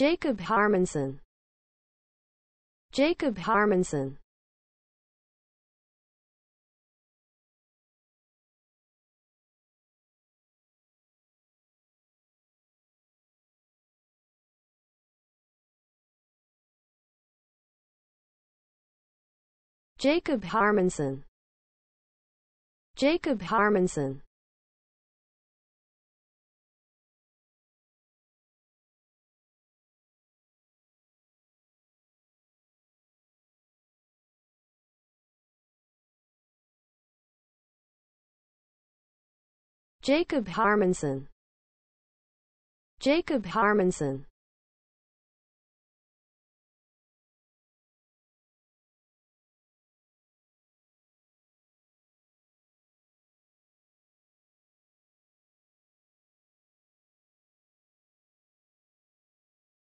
Jacob Harmanson Jacob Harmanson Jacob Harmanson Jacob Harmanson Jacob Harmanson. Jacob Harmanson